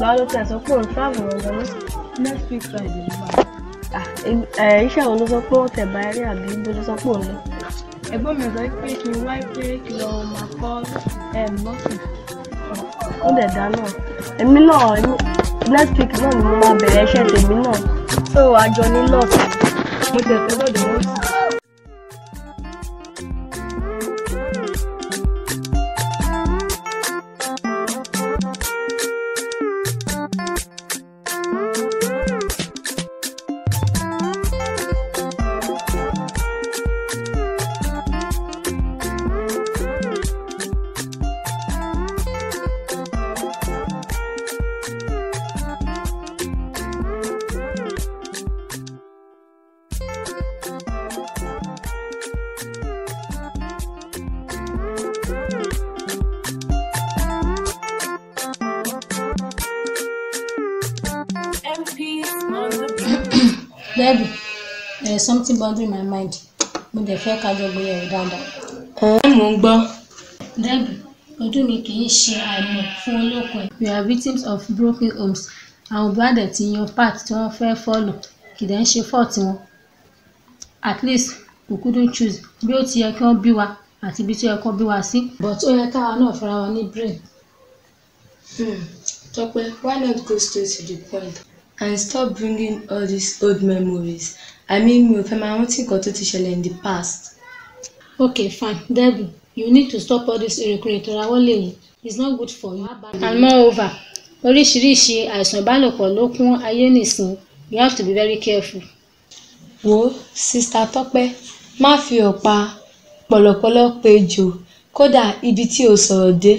tọ́pẹ́ ìgbà wo ló ti sọ pé òun travel ọ̀gá náà. next week friday ló máa. Iṣẹ́ wo ló sọ pé ó tẹ̀ bá rí àbí bó ló sọ pé òun lọ. ẹ̀gbọ́n mi sọ pé kí n wá pé kí lọ máa kọ́ nọ́ọ̀sì. ó dẹ̀ dá náà èmi náà next week náà ni mo máa bẹ̀rẹ̀ iṣẹ́ tèmi náà so àjọ ní nọ́ọ̀sì. mo tẹ̀ fẹ́ lọ́dọ̀ nọ́ọ̀sì. Debbie, there is something bothering my mind. Mo dẹ̀ fẹ́ ká jọ gbéyẹ̀wò dáadáa. ẹ mò ń gbọ́. Debbie, ojú mi kì í ṣe àìmọ̀ fún olóko ẹ̀. We are victims of broken homes. Àwọn òbí àdẹ̀ ti yan path tí wọ́n fẹ́ follow kì dẹ̀ ń ṣe fault wọn. At least we couldn't choose bí ó ti yẹ kí wọ́n bí wa àti ibi tí ó yẹ kí wọ́n bí wa sí. But ó yẹ káwa náà fúnra wa ní brain. Hmm. Tọ́pẹ́, why not go straight to the point and stop bringing all these old memories? I mean, mi ò fẹ́ máa rántí nǹkan tó ti ṣẹlẹ̀ in the past. Okay, fine. Debbie, you need to stop all this ìrìnkúrìn tó ra wọlé yìí. It's not good for you. And moreover, oríṣiríṣi àìsàn ìbálòpọ̀ ló kún ayé nìsín. You have to be very careful. Wo sista Tọ́pẹ́, má fi ọ̀pá pọ̀lọ̀pọ̀lọ̀ pé jò kódà ibi tí o sọ̀rọ̀ dé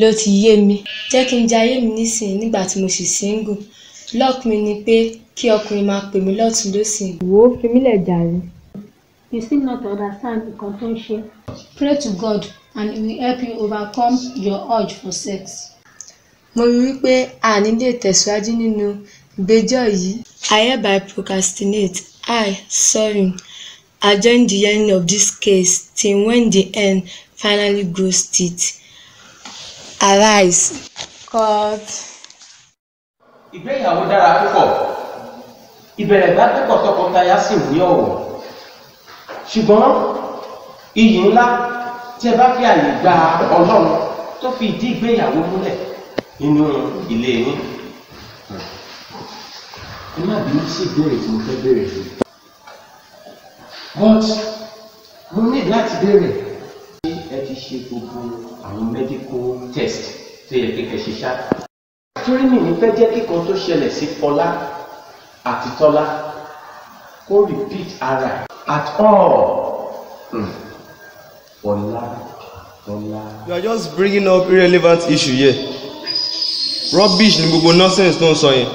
ló ti yé mi. Jẹ́ kí n jayé mi nísìnyí nígbà tí mo sì single. Luck mi ni pé kí ọkùnrin máa pè mí lọ́tùn lósì. Wo fi mí lẹ̀ jàre. You still not understand nǹkan tó ń ṣe. Pray to God and he will help you overcome your urge for sex. mo rí i pé a ní lè tẹ̀síwájú nínú ìgbẹ́jọ́ yìí. I hereby procrastinate. I, sorry, adjourn the hearing of this case till when the end finally grows teeth. Arise. Court. Ìgbéyàwó dára púpọ̀. Ìbẹ̀rẹ̀ gbá púpọ̀ tọkọtaya sì ní ọ̀wọ̀. Ṣùgbọ́n iyì ńlá tí ẹ bá fi àyè gba ọlọ́run tó fi ìdí ìgbéyàwó múlẹ̀ nínú ilé yín. Ẹ má bínú sí ìbéèrè tí mo fẹ́ béèrè yìí. But mo ní láti béèrè. Ẹ ti ṣe gbogbo àwọn medical test tó yẹ kékeré ṣe ṣáà torí mi ní fẹ́ jẹ́ kíkan tó ṣẹlẹ̀ sí Fọlá àti Tọ́lá kó repeat ara ẹ̀ at all. Hmm. Fọlá Tọ́lá. You are just bringing up irrelevant issue here. Rubbish ni gbogbo nonsense tó ń sọ yẹn.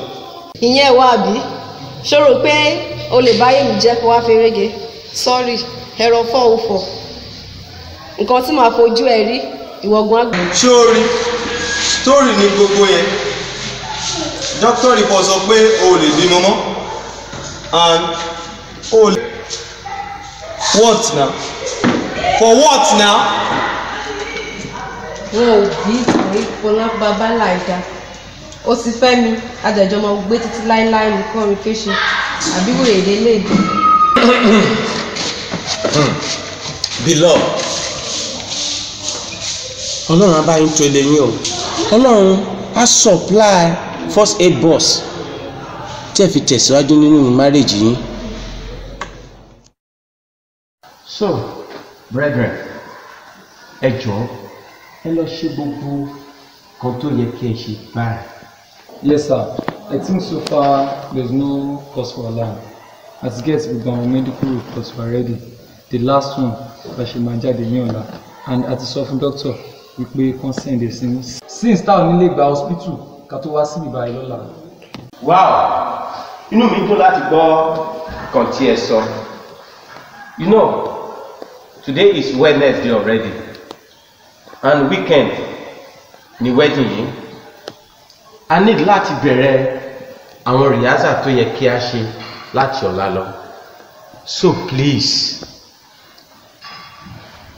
ìyẹn wà bí ṣòro pé o lè báyé mi jẹ́ kó wá ferege sọ́rí ẹ̀rọ fọ́ ò fọ́ nǹkan tí màá fojú ẹ rí ìwọ̀gbọ́n àgbà. Sórí story ni gbogbo yẹn. Doctor report sọ pé o lè bímọ mọ́ and o lè. What now? For what now? wọn ò bí ìtàwé fọlápá bálà ìdá ó ti fẹ́ mi adẹ̀jọ́ máa gbé títí láéláé nìkan rí kéṣe àbí wòye èdè léèdè. beloved ọlọ́run á bá yín tó ilé yín o ọlọ́run á supply first aid box tí ẹ fi tẹ̀síwájú nínú marriage yín. So, brethren, ẹ jọ̀ọ́ ẹ lọ ṣe gbogbo kan tó yẹ kí ẹ ṣe báyìí. Yes, sir. I think so far there's no cause for alarm. As get with our medical reports already. The last one, Bashima jáde ní ọ̀la. And a ti sọ fún doctor wípé send ẹ̀ sí. Since táwọn nílé gba hospital ká tó wá síbi báyìí lọ́la. Wow! Inú mi dùn láti gbọ́ kan tí ẹ sọ. You know, today is Wednesday already and weekend ni wedding yìí. A need láti bẹ̀rẹ̀ àwọn rìhásà tó yẹ kí a ṣe láti ọ̀la lọ. So please,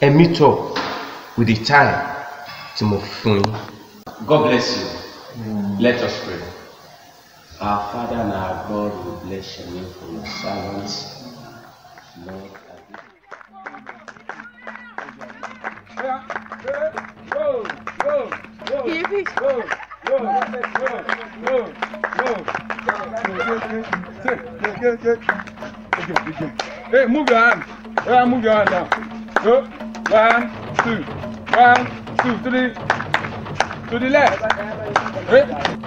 ẹ meet up with the time tí mo fún yín. God bless you. Let us pray. Our Father and our God, we bless your name for your servants. Lord, give Hey, move your hand. Yeah, move your hand now. Go. One, two. One, two, three. To the left. Rip.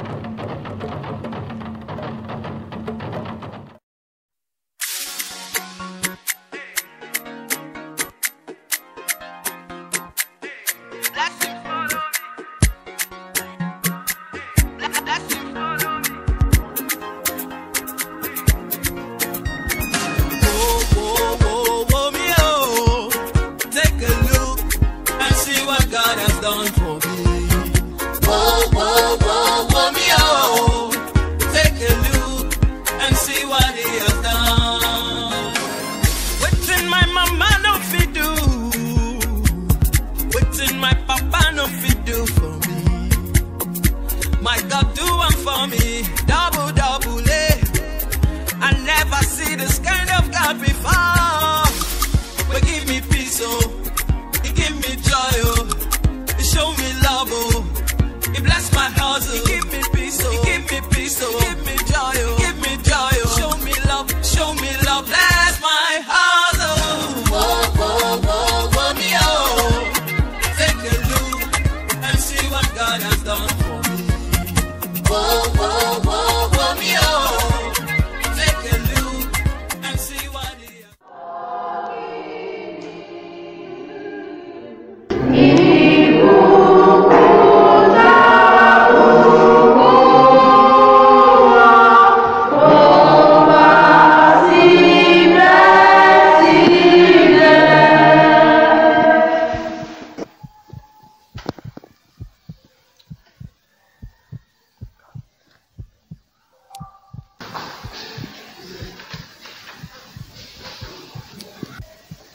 He bless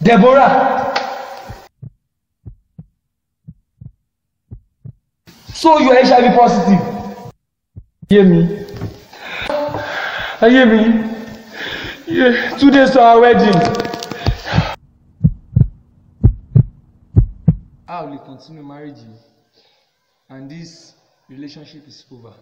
Deborah. So you are HIV positive. Ayé mi. Ayé mi. Yeah, two days to our wedding. A ò lè continue marriage and this relationship is over.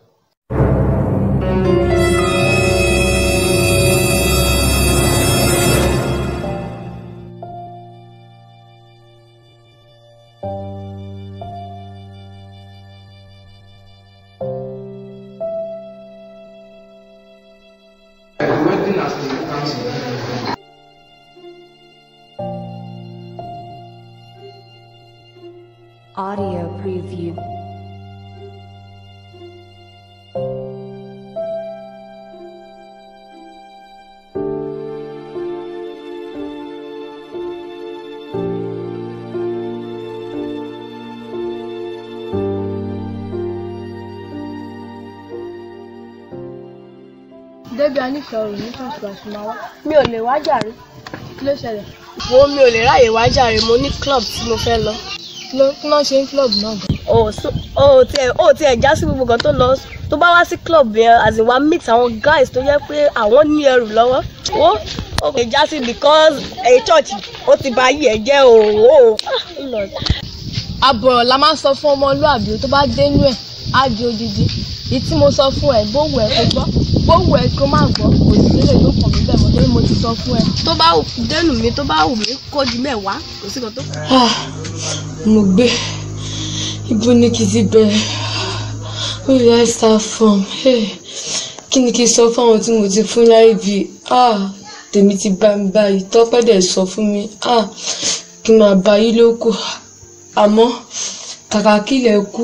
Débi anífẹ̀ẹ́ òrùn ní ṣọ́ọ̀ṣì àti máa wá mi ò lè wá jàre. Kí ló ṣẹlẹ̀? Wo mi ò lè ráyè wá jàre. Mo ní club tí mo fẹ́ lọ. ló kí ló ń ṣe ní club náà? Gan. o o tiẹ̀ o tiẹ̀ já sí gbogbo kan tó lọ. Tó bá wá sí club yẹn in wá meet àwọn guys tó jẹ́ pé àwọn ní ẹrù lọ́wọ́. O kò já sí because ẹ̀yìn church ó ti bà ayé ẹ̀ jẹ́ o. Ah, àbọ̀rọ̀ la máa ń sọ fún ọmọlúàbí tó bá dénú ẹ̀ á di odidi. Èyí tí mo sọ fún ẹ bówù ẹ kó gbọ́ bówù ẹ kó má gbọ́ kò sí sílẹ̀ tó kàn mí bẹ́ẹ̀ mọ́ torí mo ti sọ fún ẹ. tó bá dénú mi tó bá wù mí kó di mẹ́wàá kò sí kan tó. Ah, mo gbé. Ibo ni kì í ti bẹ̀rẹ̀? Will I start from? Hey, kí ni kí n sọ fáwọn tí mo ti fún láì bí? Ah, tèmi ti bá mi báyìí tọ́pẹ́ dẹ̀ sọ fún mi. Ah, kí n máa bá yí lóko àmọ́ kàkà kílẹ̀ kú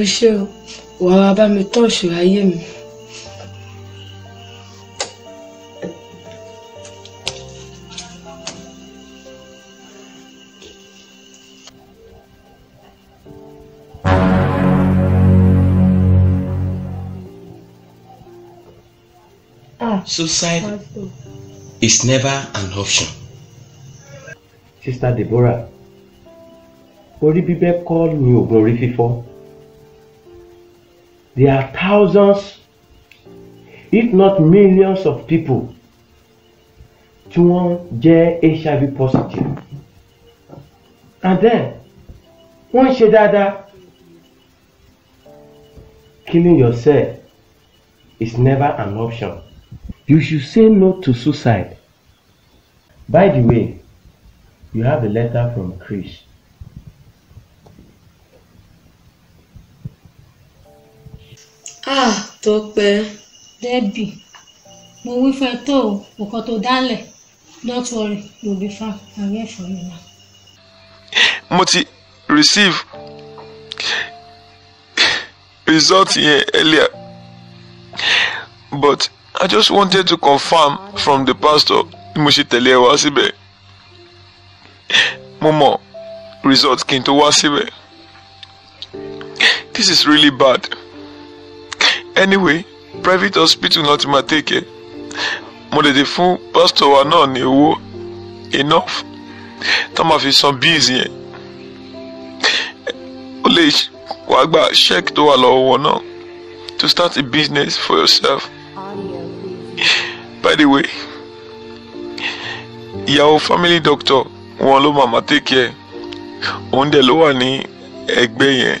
o ṣé o wàá wá bá mi tọ́ ìṣòro ayé mi. Suicide is never an option. Sister Deborah, orí bíbẹ́ kọ́ ni oògùn orí fífọ́. There are thousands, if not millions of people tí wọ́n jẹ́ HIV positive. And then, wọ́n ń ṣe dáadáa. Killing yourself is never an option. You should say no to suicide. By the way, you have a letter from Chris. Ah Tọ́pẹ́ Debbie mo wí fún ẹ tó o nǹkan tó dálẹ̀. Don't worry you'll be fine. I'm here for you now. mo ti receive result yẹn earlier but I just wanted to confirm from the pastor bí mo ṣe tẹ̀lé ẹ wá síbẹ̀. Mo mọ̀ result kí n tó wá síbẹ̀. This is really bad anyway private hospital náà ti máa take care. Mo lè dé fún pastor wa náà ní owó enough tá máa fi san bills yẹn. Ó lè wàá gba check tó wà lọ́wọ́ wọn náà to start a business for yourself. By the way, ìyàwó family doctor wọn ló máa máa take care. Òun dẹ̀ ló wà ní ẹgbẹ́ yẹn